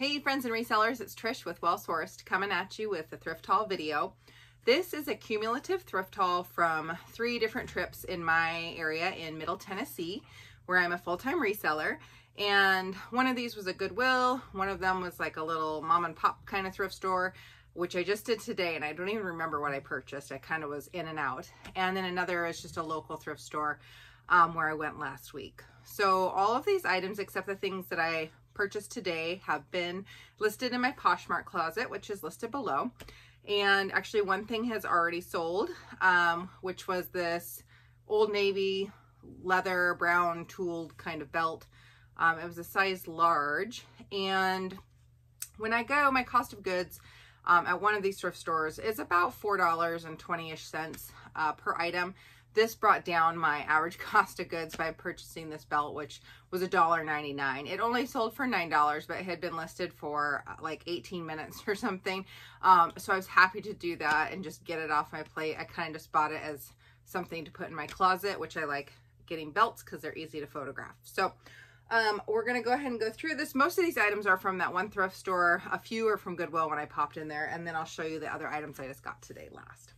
Hey friends and resellers, it's Trish with Well Sourced coming at you with a thrift haul video. This is a cumulative thrift haul from three different trips in my area in Middle Tennessee where I'm a full-time reseller and one of these was a Goodwill, one of them was like a little mom and pop kind of thrift store which I just did today and I don't even remember what I purchased. I kind of was in and out. And then another is just a local thrift store um, where I went last week. So all of these items except the things that I purchased today have been listed in my Poshmark closet, which is listed below. And actually one thing has already sold, um, which was this Old Navy leather brown tooled kind of belt. Um, it was a size large. And when I go, my cost of goods um, at one of these thrift stores is about $4.20-ish cents uh, per item. This brought down my average cost of goods by purchasing this belt, which was $1.99. It only sold for $9, but it had been listed for uh, like 18 minutes or something. Um, so I was happy to do that and just get it off my plate. I kind of just bought it as something to put in my closet, which I like getting belts because they're easy to photograph. So um, we're going to go ahead and go through this. Most of these items are from that one thrift store. A few are from Goodwill when I popped in there. And then I'll show you the other items I just got today last.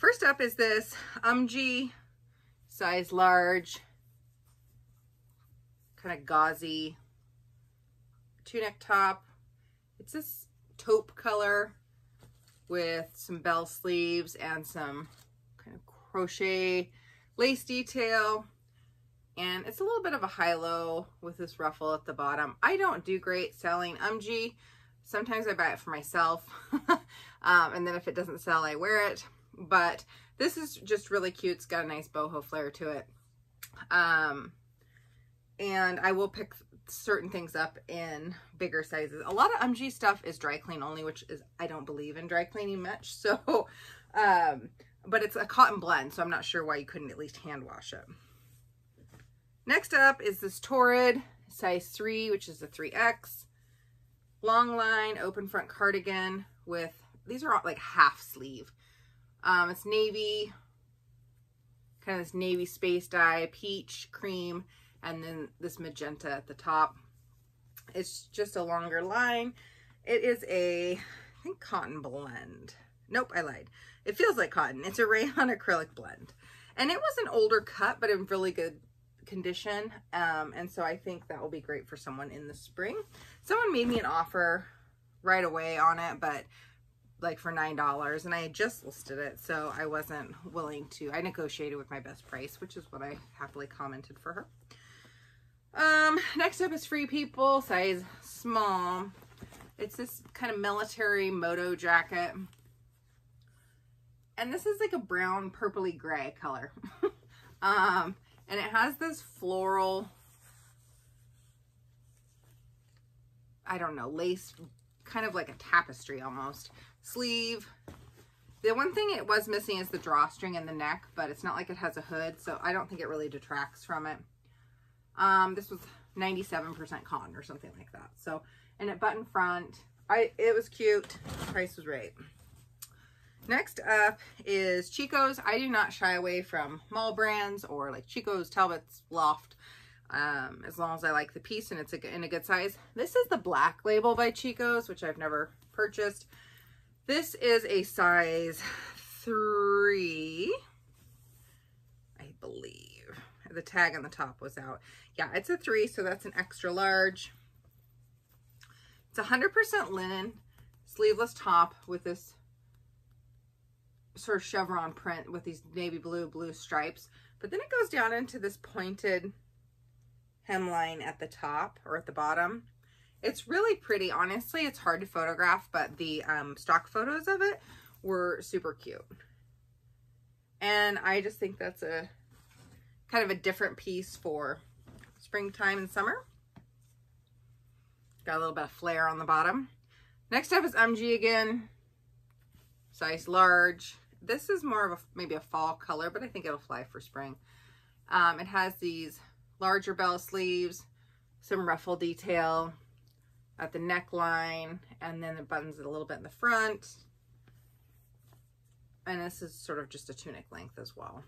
First up is this UMG size large, kind of gauzy tunic top. It's this taupe color with some bell sleeves and some kind of crochet lace detail. And it's a little bit of a high-low with this ruffle at the bottom. I don't do great selling UMG. Sometimes I buy it for myself. um, and then if it doesn't sell, I wear it but this is just really cute. It's got a nice boho flare to it. Um, and I will pick certain things up in bigger sizes. A lot of UMG stuff is dry clean only, which is, I don't believe in dry cleaning much. So, um, but it's a cotton blend, so I'm not sure why you couldn't at least hand wash it. Next up is this Torrid size 3, which is a 3X. Long line, open front cardigan with, these are all like half sleeve. Um, it's navy, kind of this navy space dye, peach, cream, and then this magenta at the top. It's just a longer line. It is a, I think, cotton blend. Nope, I lied. It feels like cotton. It's a rayon acrylic blend. And it was an older cut, but in really good condition. Um, and so I think that will be great for someone in the spring. Someone made me an offer right away on it, but like for nine dollars and I had just listed it so I wasn't willing to I negotiated with my best price which is what I happily commented for her. Um next up is free people size small. It's this kind of military moto jacket. And this is like a brown purpley gray color. Um and it has this floral I don't know lace kind of like a tapestry almost sleeve. The one thing it was missing is the drawstring in the neck, but it's not like it has a hood, so I don't think it really detracts from it. Um, this was 97% cotton or something like that. So, and it button front. I It was cute. Price was right. Next up is Chico's. I do not shy away from mall brands or like Chico's, Talbot's, Loft, um, as long as I like the piece and it's a, in a good size. This is the black label by Chico's, which I've never purchased. This is a size three, I believe. The tag on the top was out. Yeah, it's a three, so that's an extra large. It's 100% linen, sleeveless top with this sort of chevron print with these navy blue, blue stripes. But then it goes down into this pointed hemline at the top or at the bottom. It's really pretty. Honestly, it's hard to photograph, but the um, stock photos of it were super cute. And I just think that's a kind of a different piece for springtime and summer. Got a little bit of flare on the bottom. Next up is MG again. Size large. This is more of a maybe a fall color, but I think it'll fly for spring. Um, it has these larger bell sleeves, some ruffle detail, at the neckline and then it buttons a little bit in the front. And this is sort of just a tunic length as well.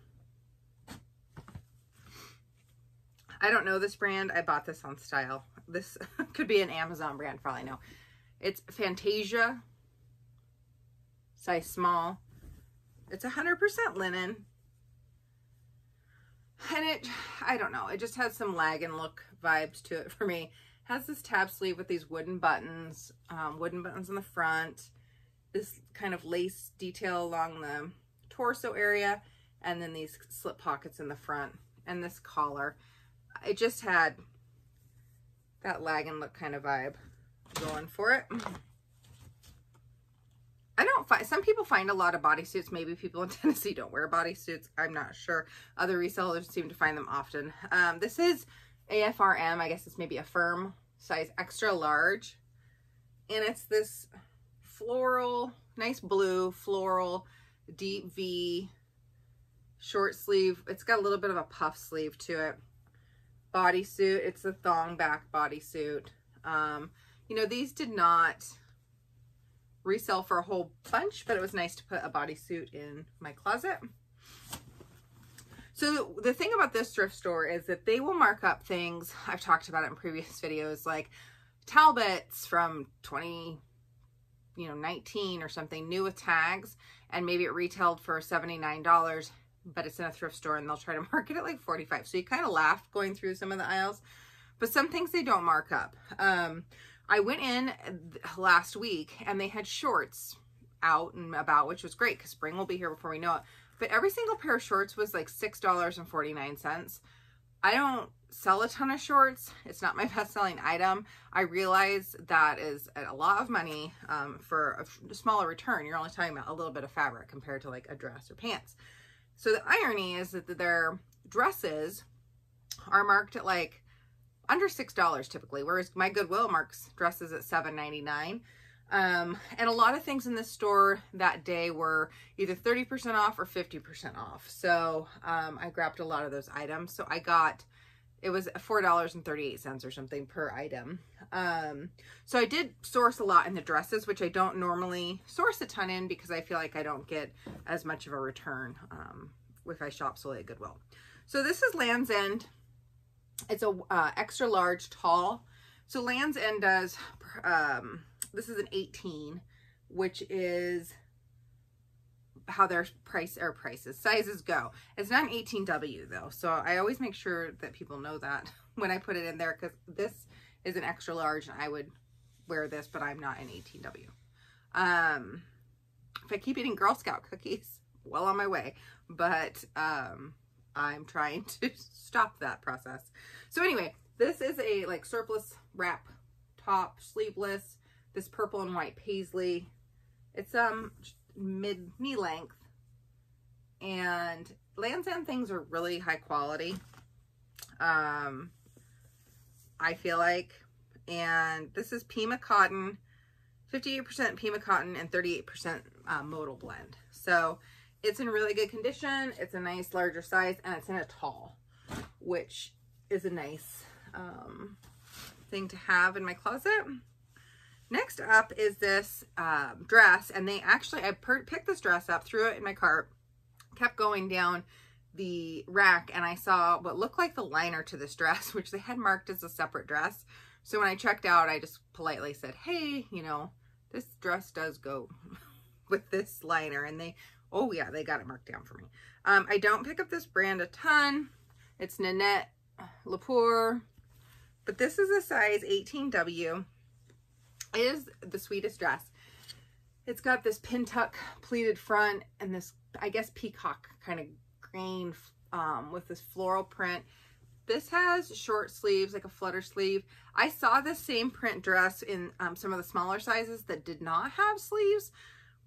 I don't know this brand. I bought this on Style. This could be an Amazon brand I know. It's Fantasia, size small. It's 100% linen. And it, I don't know, it just has some Lagenlook vibes to it for me. Has this tab sleeve with these wooden buttons, um, wooden buttons in the front, this kind of lace detail along the torso area, and then these slip pockets in the front, and this collar. It just had that Lagenlook kind of vibe going for it. I don't find, some people find a lot of bodysuits. Maybe people in Tennessee don't wear bodysuits. I'm not sure. Other resellers seem to find them often. Um, this is AFRM. I guess it's maybe a firm size extra large. And it's this floral, nice blue, floral, deep V, short sleeve. It's got a little bit of a puff sleeve to it. Bodysuit. It's a thong back bodysuit. Um, you know, these did not resell for a whole bunch, but it was nice to put a bodysuit in my closet. So the thing about this thrift store is that they will mark up things, I've talked about it in previous videos, like Talbots from 20, you know, 19 or something, new with tags, and maybe it retailed for $79, but it's in a thrift store and they'll try to market it like 45. So you kind of laugh going through some of the aisles, but some things they don't mark up. Um, I went in last week and they had shorts out and about, which was great because spring will be here before we know it. But every single pair of shorts was like $6.49. I don't sell a ton of shorts. It's not my best selling item. I realize that is a lot of money um, for a smaller return. You're only talking about a little bit of fabric compared to like a dress or pants. So the irony is that their dresses are marked at like under $6 typically, whereas my Goodwill marks dresses at $7.99. Um, and a lot of things in this store that day were either 30% off or 50% off. So um, I grabbed a lot of those items. So I got, it was $4.38 or something per item. Um, so I did source a lot in the dresses, which I don't normally source a ton in because I feel like I don't get as much of a return um, if I shop solely at Goodwill. So this is Lands' End. It's a uh, extra large tall. So Lands' End does, um, this is an 18, which is how their price or prices, sizes go. It's not an 18W though. So I always make sure that people know that when I put it in there because this is an extra large and I would wear this, but I'm not an 18W. Um, if I keep eating Girl Scout cookies, well on my way. But um, I'm trying to stop that process. So anyway, this is a like surplus wrap top, sleeveless, this purple and white paisley. It's um mid knee length and Lands' End things are really high quality. Um, I feel like, and this is Pima cotton, 58% Pima cotton and 38% uh, modal blend. So it's in really good condition. It's a nice larger size and it's in a tall, which is a nice um, thing to have in my closet. Next up is this um, dress and they actually, I picked this dress up, threw it in my cart, kept going down the rack and I saw what looked like the liner to this dress, which they had marked as a separate dress. So when I checked out, I just politely said, hey, you know, this dress does go with this liner. And they Oh yeah, they got it marked down for me. Um, I don't pick up this brand a ton. It's Nanette Lepore, but this is a size 18W. Is the sweetest dress. It's got this pin tuck pleated front and this, I guess, peacock kind of grain um, with this floral print. This has short sleeves, like a flutter sleeve. I saw the same print dress in um, some of the smaller sizes that did not have sleeves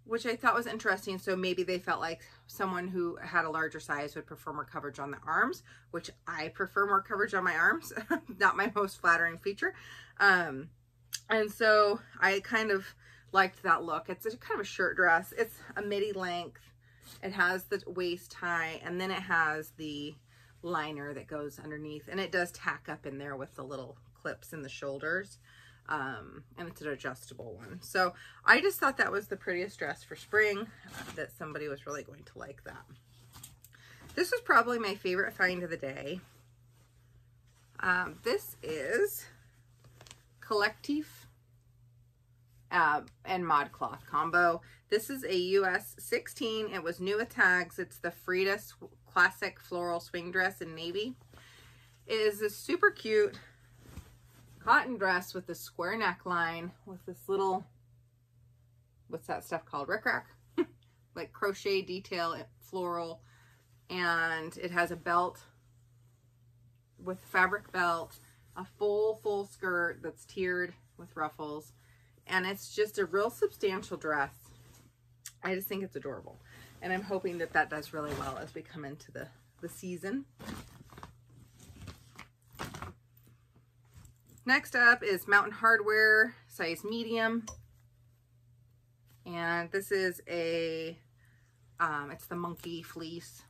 which I thought was interesting. So maybe they felt like someone who had a larger size would prefer more coverage on the arms, which I prefer more coverage on my arms. Not my most flattering feature. Um, and so I kind of liked that look. It's a kind of a shirt dress. It's a midi length. It has the waist tie and then it has the liner that goes underneath and it does tack up in there with the little clips in the shoulders um, and it's an adjustable one. So I just thought that was the prettiest dress for spring, uh, that somebody was really going to like that. This was probably my favorite find of the day. Um, this is Collectif uh, and ModCloth combo. This is a US 16. It was new with tags. It's the Frida Classic Floral Swing Dress in navy. It is a super cute cotton dress with a square neckline with this little, what's that stuff called? Rickrack? like crochet detail, floral. And it has a belt with fabric belt, a full, full skirt that's tiered with ruffles. And it's just a real substantial dress. I just think it's adorable. And I'm hoping that that does really well as we come into the, the season. Next up is Mountain Hardwear, size medium. And this is a, um, it's the monkey fleece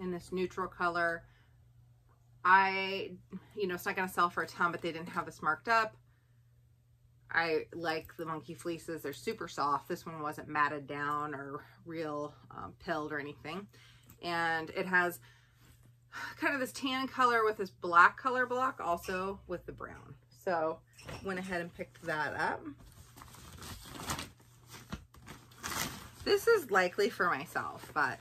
in this neutral color. I, you know, it's not going to sell for a ton, but they didn't have this marked up. I like the monkey fleeces. They're super soft. This one wasn't matted down or real um, pilled or anything. And it has kind of this tan color with this black color block also with the brown. So went ahead and picked that up. This is likely for myself, but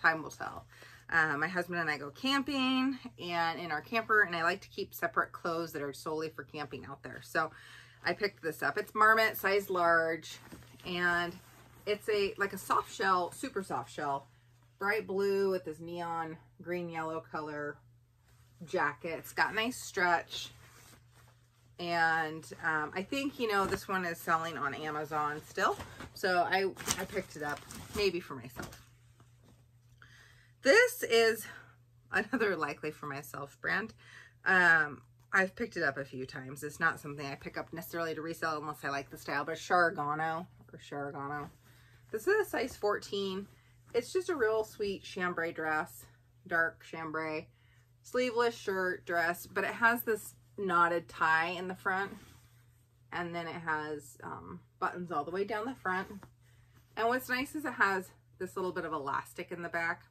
time will tell. Um, my husband and I go camping and in our camper and I like to keep separate clothes that are solely for camping out there. So I picked this up. It's Marmot size large and it's a like a soft shell, super soft shell, bright blue with this neon green yellow color jacket. It's got nice stretch. And um, I think, you know, this one is selling on Amazon still. So I, I picked it up maybe for myself. This is another likely for myself brand. Um, I've picked it up a few times. It's not something I pick up necessarily to resell unless I like the style, but Sharagano or Sharagano. This is a size 14. It's just a real sweet chambray dress, dark chambray, sleeveless shirt dress, but it has this knotted tie in the front and then it has um, buttons all the way down the front. And what's nice is it has this little bit of elastic in the back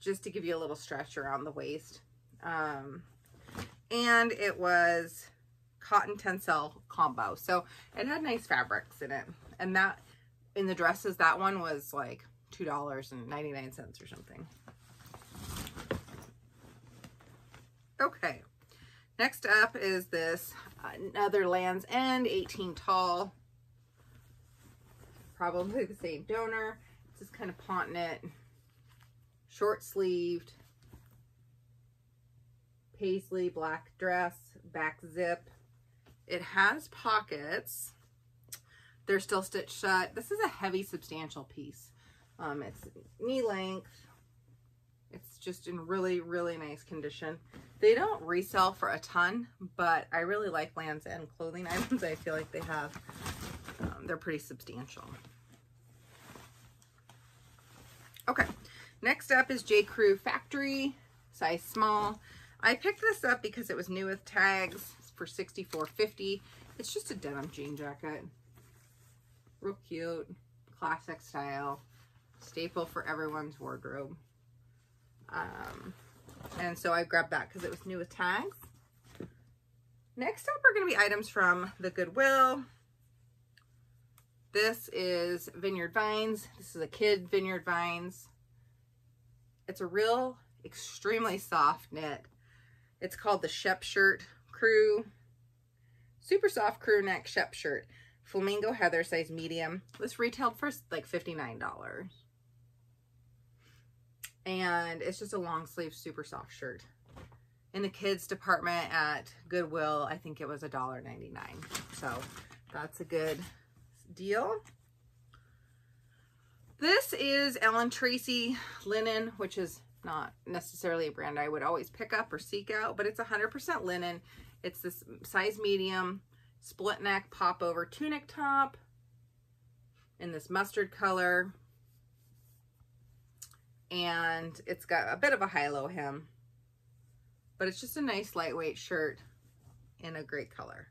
just to give you a little stretch around the waist. Um, and it was cotton tencel combo. So it had nice fabrics in it. And that, in the dresses, that one was like $2.99 or something. Okay. Next up is this another Lands' End 18 tall. Probably the same donor. Just kind of ponte knit short sleeved, paisley black dress, back zip. It has pockets. They're still stitched shut. This is a heavy, substantial piece. Um, it's knee length. It's just in really, really nice condition. They don't resell for a ton, but I really like Lands' End clothing items. I feel like they have, um, they're pretty substantial. Okay, Next up is J. Crew Factory, size small. I picked this up because it was new with tags for $64.50. It's just a denim jean jacket. Real cute, classic style, staple for everyone's wardrobe. Um, and so I grabbed that because it was new with tags. Next up are going to be items from the Goodwill. This is Vineyard Vines. This is a kid Vineyard Vines. It's a real extremely soft knit. It's called the Shep Shirt Crew. Super soft crew neck Shep Shirt. Flamingo Heather size medium. This retailed for like $59. And it's just a long sleeve super soft shirt. In the kids department at Goodwill, I think it was $1.99. So that's a good deal. This is Ellen Tracy linen, which is not necessarily a brand I would always pick up or seek out, but it's 100% linen. It's this size medium, split neck, pop over tunic top in this mustard color. And it's got a bit of a high-low hem, but it's just a nice lightweight shirt in a great color.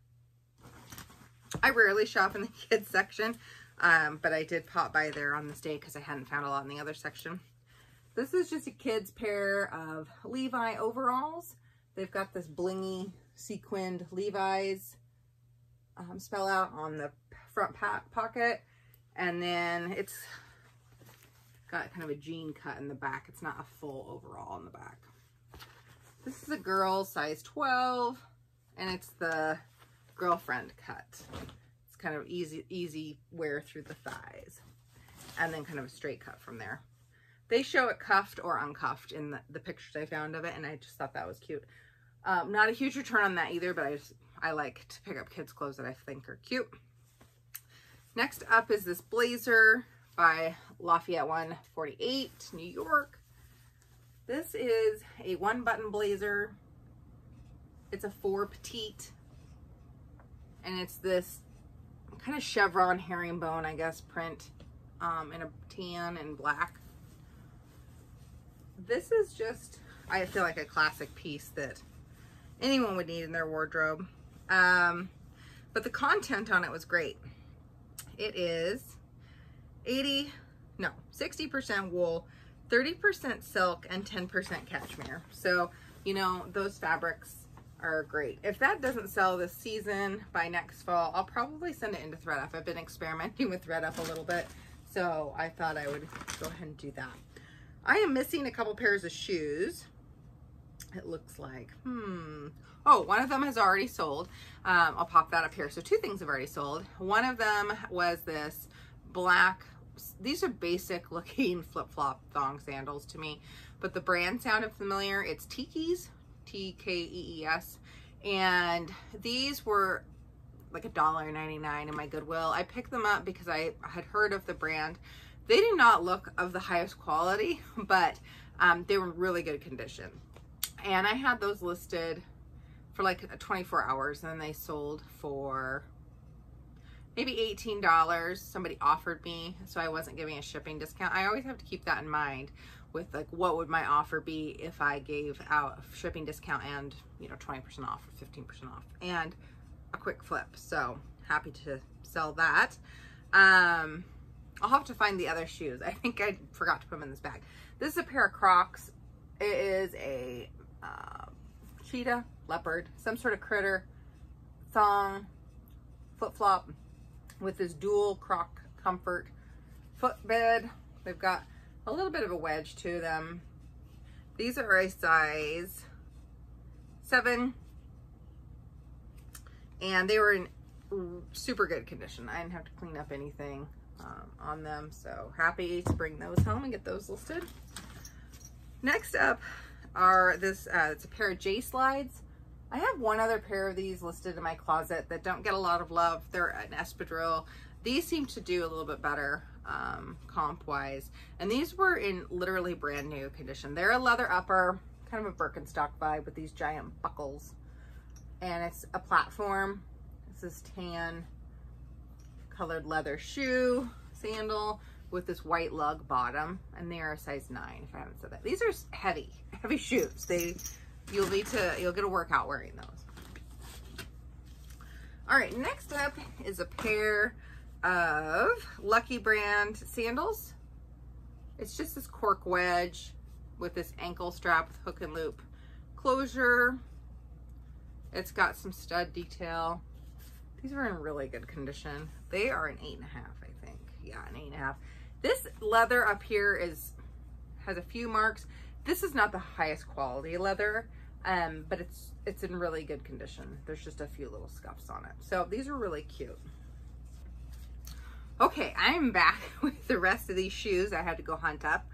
I rarely shop in the kids section, um, but I did pop by there on this day because I hadn't found a lot in the other section. This is just a kid's pair of Levi overalls. They've got this blingy sequined Levi's um, spell out on the front pocket. And then it's got kind of a jean cut in the back. It's not a full overall in the back. This is a girl size 12 and it's the girlfriend cut. Kind of easy, easy wear through the thighs and then kind of a straight cut from there. They show it cuffed or uncuffed in the, the pictures I found of it and I just thought that was cute. Um, not a huge return on that either, but I just, I like to pick up kids clothes that I think are cute. Next up is this blazer by Lafayette 148, New York. This is a one button blazer. It's a four petite. And it's this kind of chevron herringbone, I guess, print um, in a tan and black. This is just, I feel like a classic piece that anyone would need in their wardrobe. Um, but the content on it was great. It is 80, no, 60% wool, 30% silk, and 10% cashmere. So, you know, those fabrics are great. If that doesn't sell this season by next fall, I'll probably send it into ThredUp. I've been experimenting with ThredUp a little bit, so I thought I would go ahead and do that. I am missing a couple pairs of shoes. It looks like, hmm, Oh, one of them has already sold. Um, I'll pop that up here. So two things have already sold. One of them was this black, these are basic looking flip-flop thong sandals to me, but the brand sounded familiar. It's Tikees, T-K-E-E-S. And these were like a dollar ninety-nine in my Goodwill. I picked them up because I had heard of the brand. They did not look of the highest quality, but um, they were in really good condition. And I had those listed for like 24 hours and they sold for maybe $18 somebody offered me so I wasn't giving a shipping discount I always have to keep that in mind with like what would my offer be if I gave out a shipping discount and you know 20% off or 15% off? And a quick flip so happy to sell that. Um I'll have to find the other shoes. I think I forgot to put them in this bag. This is a pair of Crocs. It is a uh, cheetah leopard, some sort of critter, thong, flip-flop with this dual croc comfort footbed. They've got a little bit of a wedge to them. These are a size seven and they were in super good condition. I didn't have to clean up anything um, on them. So happy to bring those home and get those listed. Next up are this, uh, it's a pair of J slides. I have one other pair of these listed in my closet that don't get a lot of love. They're an espadrille. These seem to do a little bit better um, comp-wise. And these were in literally brand new condition. They're a leather upper, kind of a Birkenstock vibe with these giant buckles. And it's a platform. This is tan colored leather shoe, sandal with this white lug bottom. And they are a size nine, if I haven't said that. These are heavy, heavy shoes. They You'll need to, you'll get a workout wearing those. All right, next up is a pair of Lucky Brand sandals. It's just this cork wedge with this ankle strap with hook and loop closure. It's got some stud detail. These are in really good condition. They are an eight and a half, I think. Yeah, an eight and a half. This leather up here is has a few marks. This is not the highest quality leather, um, but it's it's in really good condition. There's just a few little scuffs on it. So these are really cute. Okay, I'm back with the rest of these shoes I had to go hunt up.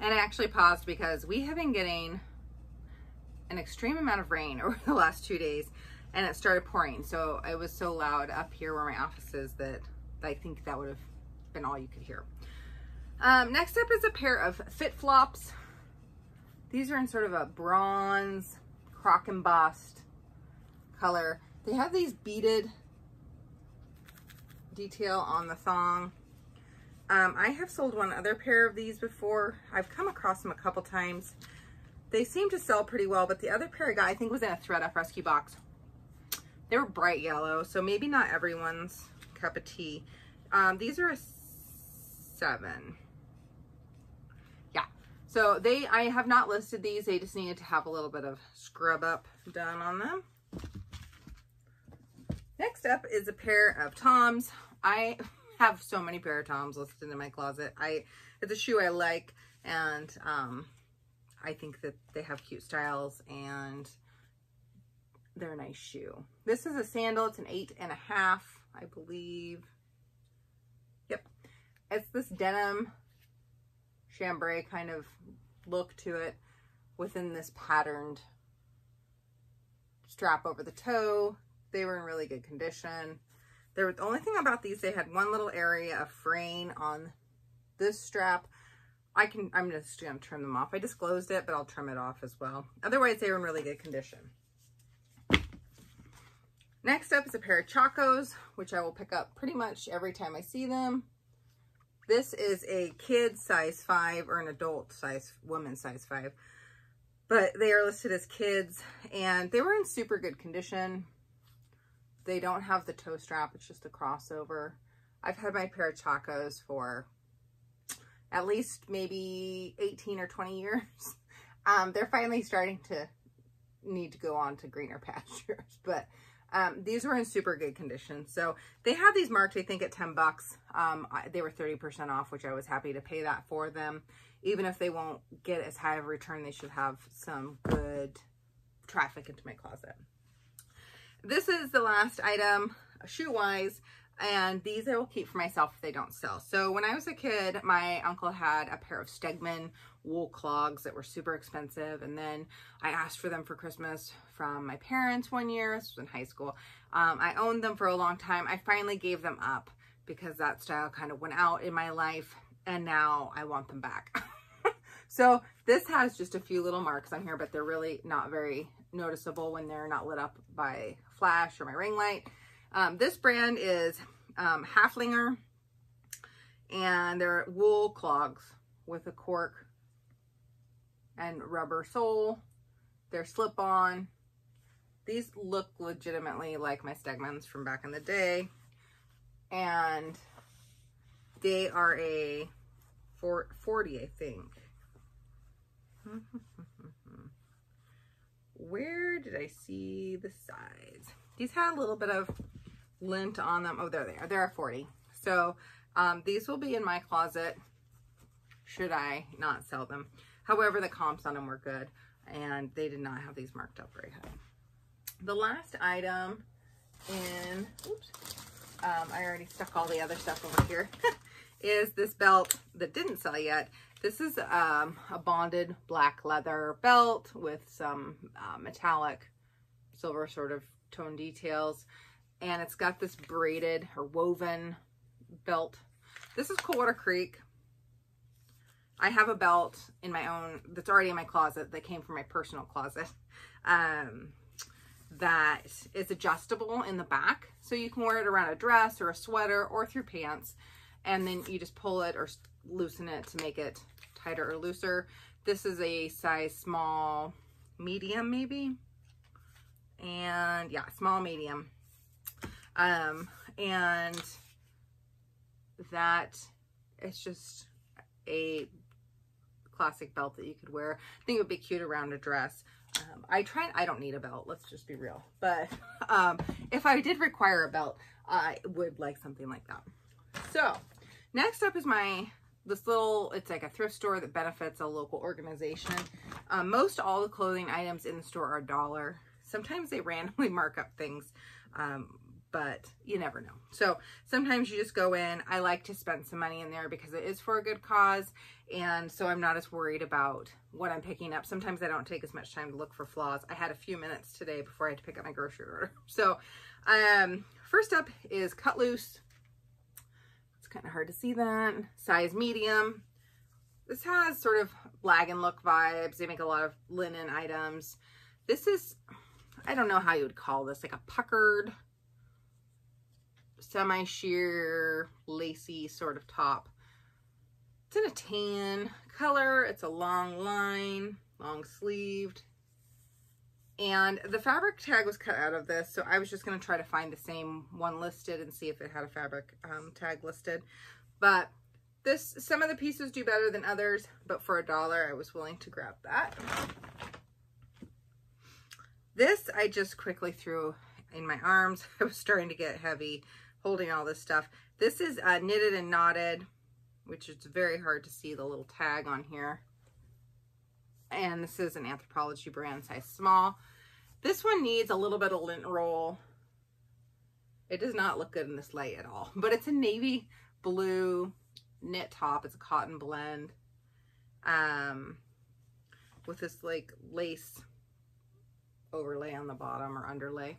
And I actually paused because we have been getting an extreme amount of rain over the last two days and it started pouring. So it was so loud up here where my office is that I think that would have been all you could hear. Um, next up is a pair of FitFlops. These are in sort of a bronze croc embossed color. They have these beaded detail on the thong. Um, I have sold one other pair of these before. I've come across them a couple times. They seem to sell pretty well, but the other pair I got, I think was in a ThredUp rescue box. They were bright yellow, so maybe not everyone's cup of tea. Um, these are a seven. Yeah, So they, I have not listed these. They just needed to have a little bit of scrub up done on them. Next up is a pair of Toms. I have so many pair of Toms listed in my closet. I It's a shoe I like and um, I think that they have cute styles and they're a nice shoe. This is a sandal. It's an eight and a half, I believe. Yep. It's this denim chambray kind of look to it within this patterned strap over the toe. They were in really good condition. There, the only thing about these, they had one little area of fraying on this strap. I can, I'm just going to trim them off. I disclosed it, but I'll trim it off as well. Otherwise, they were in really good condition. Next up is a pair of Chacos, which I will pick up pretty much every time I see them. This is a kid size 5 or an adult size, woman size 5. But they are listed as kids and they were in super good condition. They don't have the toe strap, it's just a crossover. I've had my pair of Chacos for at least maybe 18 or 20 years. Um, they're finally starting to need to go on to greener pastures, but um, these were in super good condition. So they had these marked, I think, at 10 bucks. Um, I, they were 30% off, which I was happy to pay that for them. Even if they won't get as high of a return, they should have some good traffic into my closet. This is the last item, shoe-wise, and these I will keep for myself if they don't sell. So when I was a kid, my uncle had a pair of Stegmann wool clogs that were super expensive. And then I asked for them for Christmas from my parents one year. This was in high school. Um, I owned them for a long time. I finally gave them up because that style kind of went out in my life and now I want them back. so this has just a few little marks on here, but they're really not very noticeable when they're not lit up by flash or my ring light. Um, this brand is um, Haflinger and they're wool clogs with a cork and rubber sole. They're slip-on. These look legitimately like my Stegmanns from back in the day. And they are a 40, I think. Where did I see the size? These had a little bit of lint on them. Oh, there they are. They're a 40. So um, these will be in my closet should I not sell them. However, the comps on them were good and they did not have these marked up very high. The last item in, oops, um, I already stuck all the other stuff over here, is this belt that didn't sell yet. This is um, a bonded black leather belt with some uh, metallic silver sort of tone details. And it's got this braided or woven belt. This is Coldwater Creek. I have a belt in my own, that's already in my closet, that came from my personal closet, um, that is adjustable in the back. So you can wear it around a dress or a sweater or through pants. And then you just pull it or loosen it to make it tighter or looser. This is a size small, medium maybe. And yeah, small, medium. Um, and that it's just a classic belt that you could wear. I think it would be cute around a dress. Um, I try, I don't need a belt, let's just be real. But um, if I did require a belt, I would like something like that. So next up is my, this little, it's like a thrift store that benefits a local organization. Um, most all the clothing items in the store are a dollar. Sometimes they randomly mark up things. Um, but you never know. So sometimes you just go in. I like to spend some money in there because it is for a good cause. And so I'm not as worried about what I'm picking up. Sometimes I don't take as much time to look for flaws. I had a few minutes today before I had to pick up my grocery order. So um, first up is Cut Loose. It's kind of hard to see that. Size medium. This has sort of Lagenlook vibes. They make a lot of linen items. This is, I don't know how you would call this, like a puckered semi-sheer lacy sort of top. It's in a tan color. It's a long line, long sleeved. And the fabric tag was cut out of this, so I was just going to try to find the same one listed and see if it had a fabric um, tag listed. But this, some of the pieces do better than others, but for a dollar, I was willing to grab that. This I just quickly threw in my arms. I was starting to get heavy holding all this stuff. This is uh, knitted and knotted, which is very hard to see the little tag on here. And this is an Anthropologie brand size small. This one needs a little bit of lint roll. It does not look good in this light at all, but it's a navy blue knit top. It's a cotton blend um, with this like lace overlay on the bottom or underlay.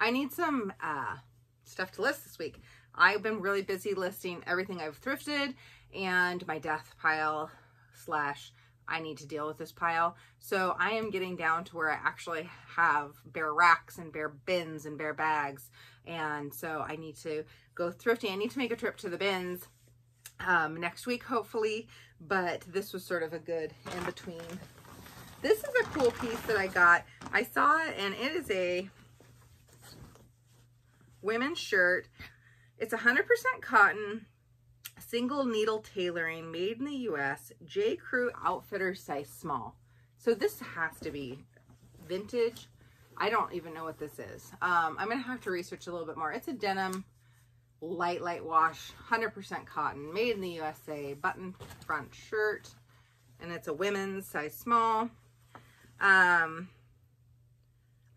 I need some uh, stuff to list this week. I've been really busy listing everything I've thrifted and my death pile slash I need to deal with this pile. So I am getting down to where I actually have bare racks and bare bins and bare bags. And so I need to go thrifting. I need to make a trip to the bins um, next week, hopefully. But this was sort of a good in between. This is a cool piece that I got. I saw it and it is a women's shirt. It's 100% cotton, single needle tailoring, made in the U.S., J. Crew Outfitter size small. So this has to be vintage. I don't even know what this is. Um, I'm to have to research a little bit more. It's a denim, light, light wash, 100% cotton, made in the USA, button front shirt, and it's a women's size small. Um,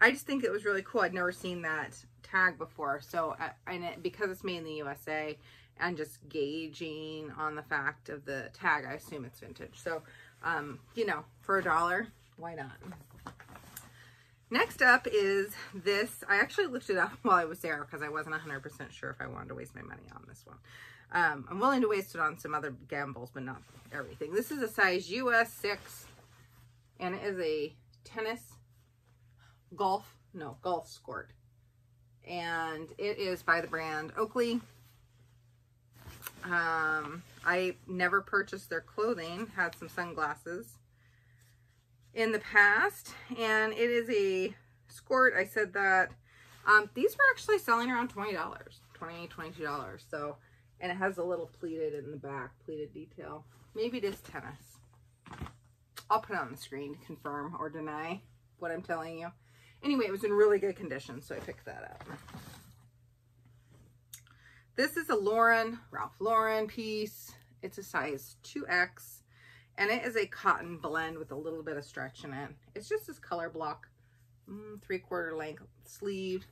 I just think it was really cool. I'd never seen that tag before. So, uh, and it, because it's made in the USA and just gauging on the fact of the tag, I assume it's vintage. So, um, you know, for a dollar, why not? Next up is this. I actually looked it up while I was there because I wasn't 100% sure if I wanted to waste my money on this one. Um, I'm willing to waste it on some other gambles, but not everything. This is a size US 6, and it is a tennis golf, no, golf skirt and it is by the brand Oakley. Um, I never purchased their clothing, had some sunglasses in the past, and it is a skort. I said that um, these were actually selling around $20, $20, $22. So, and it has a little pleated in the back, pleated detail. Maybe it is tennis. I'll put it on the screen to confirm or deny what I'm telling you. Anyway, it was in really good condition, so I picked that up. This is a Lauren, Ralph Lauren piece. It's a size 2X, and it is a cotton blend with a little bit of stretch in it. It's just this color block, mm, three quarter length sleeve.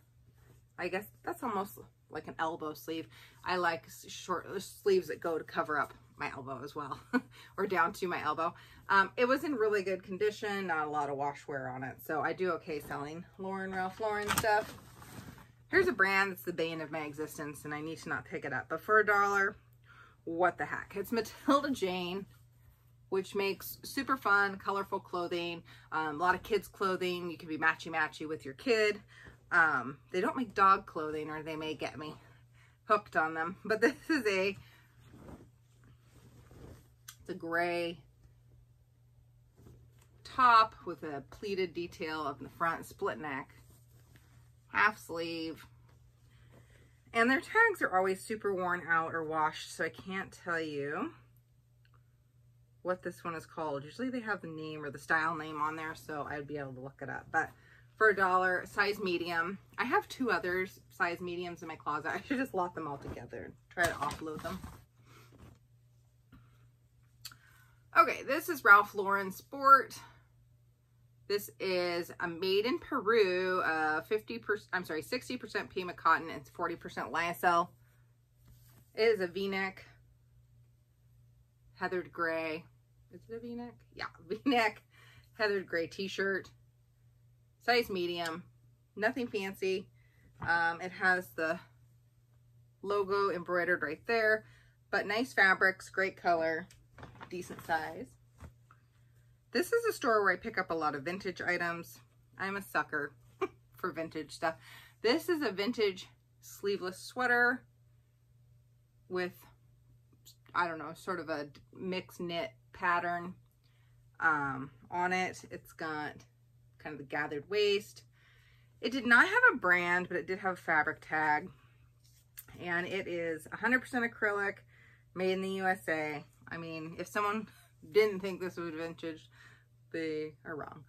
I guess that's almost like an elbow sleeve. I like short sleeves that go to cover up my elbow as well, or down to my elbow. Um, it was in really good condition, not a lot of wash wear on it, so I do okay selling Lauren Ralph Lauren stuff. Here's a brand that's the bane of my existence, and I need to not pick it up, but for a dollar, what the heck? It's Matilda Jane, which makes super fun, colorful clothing, um, a lot of kids clothing. You can be matchy-matchy with your kid. Um, they don't make dog clothing, or they may get me hooked on them, but this is a it's a gray top with a pleated detail of the front, split neck, half sleeve. And their tags are always super worn out or washed, so I can't tell you what this one is called. Usually they have the name or the style name on there, so I'd be able to look it up. But for a dollar, size medium. I have two others, size mediums in my closet. I should just lot them all together and try to offload them. Okay, this is Ralph Lauren Sport. This is a made in Peru, uh, 50%, I'm sorry, 60% Pima cotton and 40% lyocell. It is a v-neck, heathered gray. Is it a v-neck? Yeah, v-neck, heathered gray t-shirt. Size medium, nothing fancy. Um, it has the logo embroidered right there, but nice fabrics, great color decent size. This is a store where I pick up a lot of vintage items. I'm a sucker for vintage stuff. This is a vintage sleeveless sweater with, I don't know, sort of a mixed knit pattern um, on it. It's got kind of the gathered waist. It did not have a brand, but it did have a fabric tag. And it is 100% acrylic, Made in the USA. I mean, if someone didn't think this was vintage, they are wrong.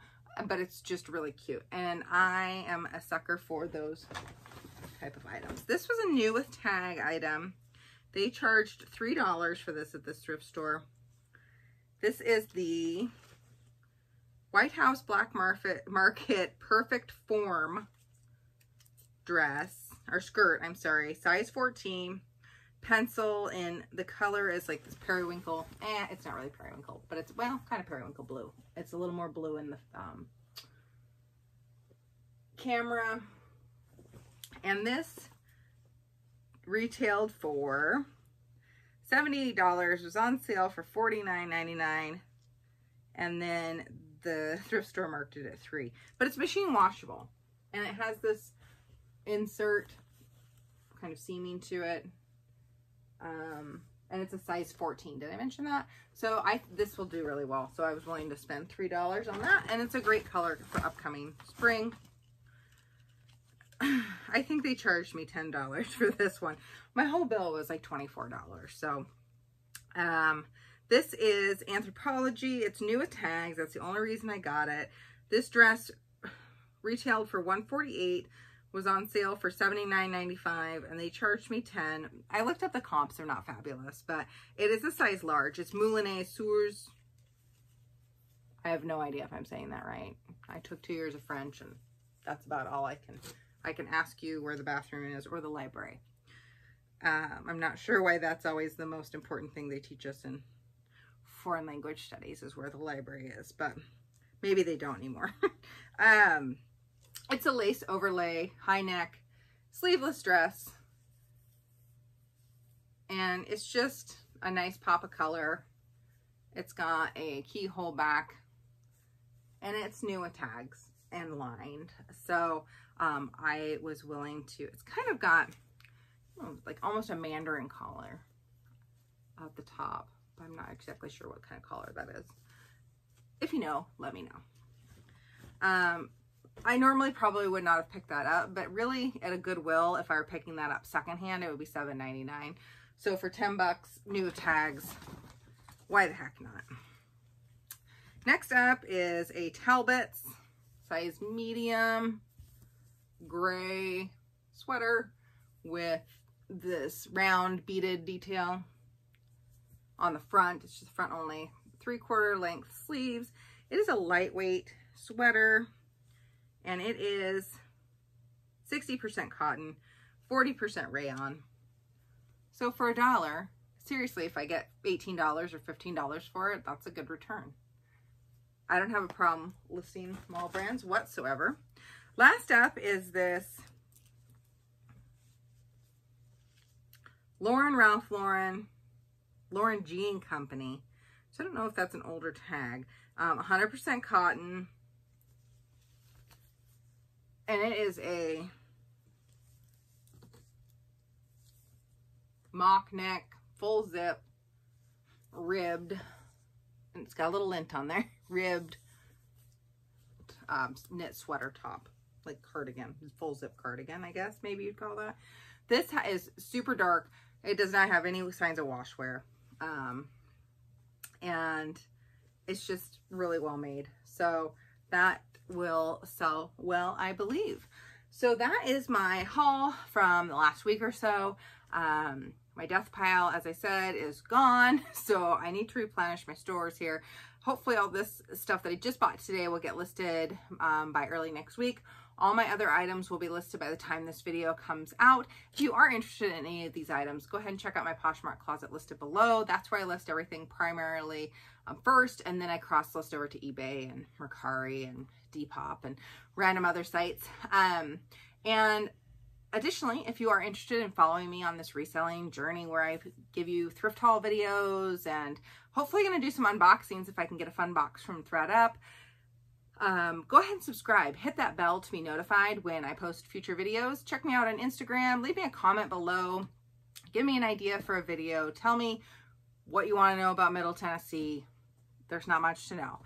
But it's just really cute. And I am a sucker for those type of items. This was a new with tag item. They charged $3 for this at this thrift store. This is the White House Black Market, Market Perfect Form dress, or skirt, I'm sorry, size 14, pencil, and the color is like this periwinkle. Eh, it's not really periwinkle, but it's, well, kind of periwinkle blue. It's a little more blue in the um, camera. And this retailed for $78, was on sale for $49.99, and then the thrift store marked it at 3 But it's machine washable, and it has this insert kind of seaming to it. Um, and it's a size 14. Did I mention that? So I this will do really well. So I was willing to spend $3 on that. And it's a great color for upcoming spring. I think they charged me $10 for this one. My whole bill was like $24. So um, this is Anthropologie. It's new with tags. That's the only reason I got it. This dress retailed for 148 was on sale for $79.95 and they charged me 10 I looked up the comps, they're not fabulous, but it is a size large. It's Moulinette Soeurs. I have no idea if I'm saying that right. I took two years of French and that's about all I can I can ask you where the bathroom is or the library. Um, I'm not sure why that's always the most important thing they teach us in foreign language studies is where the library is, but maybe they don't anymore. um, it's a lace overlay, high neck, sleeveless dress. And it's just a nice pop of color. It's got a keyhole back and it's new with tags and lined. So um, I was willing to, it's kind of got like almost a mandarin collar at the top. But I'm not exactly sure what kind of collar that is. If you know, let me know. Um, I normally probably would not have picked that up, but really at a Goodwill, if I were picking that up secondhand, it would be $7.99. So for 10 bucks, new tags, why the heck not? Next up is a Talbots size medium gray sweater with this round beaded detail on the front. It's just front only. Three quarter length sleeves. It is a lightweight sweater and it is 60% cotton, 40% rayon. So for a dollar, seriously, if I get $18 or $15 for it, that's a good return. I don't have a problem listing small brands whatsoever. Last up is this Lauren Ralph Lauren, Lauren Jean Company. So I don't know if that's an older tag. 100% um, cotton. And it is a mock neck, full zip, ribbed. And it's got a little lint on there. Ribbed um, knit sweater top like cardigan, full zip cardigan, I guess maybe you'd call that. This is super dark. It does not have any signs of wash wear. Um, and it's just really well made. So that will sell well, I believe. So that is my haul from the last week or so. Um, my death pile, as I said, is gone. So I need to replenish my stores here. Hopefully all this stuff that I just bought today will get listed um, by early next week all my other items will be listed by the time this video comes out. If you are interested in any of these items, go ahead and check out my Poshmark closet listed below. That's where I list everything primarily um, first, and then I cross list over to eBay and Mercari and Depop and random other sites. Um, and additionally, if you are interested in following me on this reselling journey where I give you thrift haul videos and hopefully going to do some unboxings if I can get a fun box from thredUP, um, go ahead and subscribe. Hit that bell to be notified when I post future videos. Check me out on Instagram. Leave me a comment below. Give me an idea for a video. Tell me what you want to know about Middle Tennessee. There's not much to know.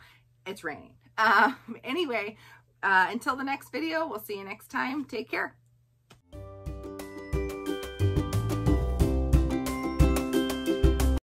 It's raining. Um, anyway, uh, until the next video, we'll see you next time. Take care.